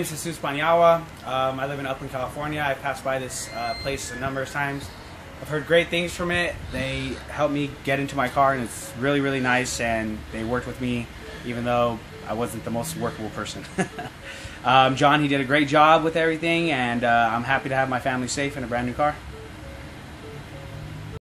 My name is Jesus Paniagua. Um, I live in Upland, California. I've passed by this uh, place a number of times. I've heard great things from it. They helped me get into my car, and it's really, really nice. And they worked with me, even though I wasn't the most workable person. um, John, he did a great job with everything, and uh, I'm happy to have my family safe in a brand new car.